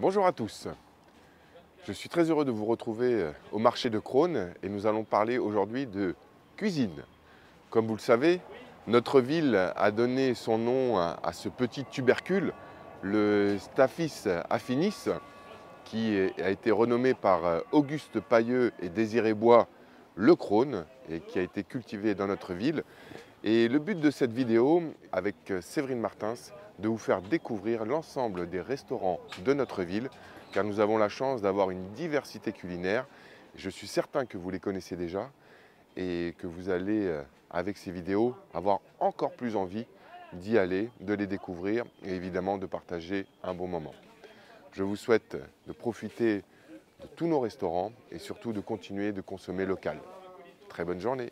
Bonjour à tous. Je suis très heureux de vous retrouver euh, au marché de Crône et nous allons parler aujourd'hui de cuisine. Comme vous le savez, notre ville a donné son nom à ce petit tubercule, le Staphis affinis, qui a été renommé par euh, Auguste Pailleux et Désiré Bois le Crône et qui a été cultivé dans notre ville. Et le but de cette vidéo, avec euh, Séverine Martins, de vous faire découvrir l'ensemble des restaurants de notre ville, car nous avons la chance d'avoir une diversité culinaire. Je suis certain que vous les connaissez déjà et que vous allez, euh, avec ces vidéos, avoir encore plus envie d'y aller, de les découvrir et évidemment de partager un bon moment. Je vous souhaite de profiter de tous nos restaurants et surtout de continuer de consommer local. Très bonne journée